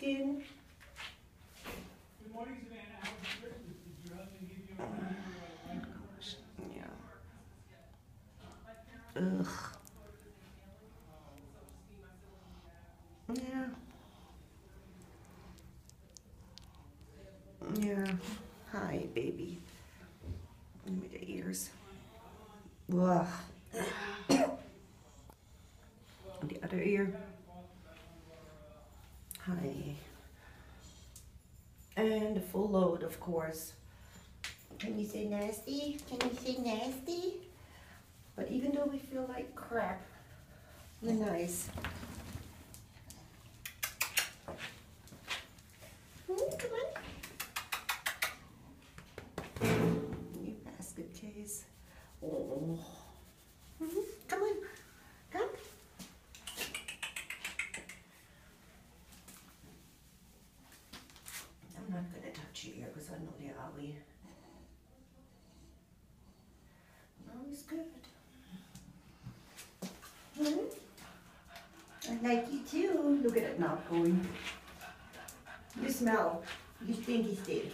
skin. Good morning, Savannah. How was Christmas? Did your husband give you a? Yeah. Ugh. Yeah. Yeah. Hi, baby. Give me the ears. Ugh. the other ear. Hi. And the full load, of course. Can you say nasty? Can you say nasty? But even though we feel like crap, we're nice. Hmm, come on. You basket case. Oh. Mhm, Come on. Come. I'm because I know owie. No, it's good. Hmm? I like you too. Look at it mouth going. You smell. You stinky stink.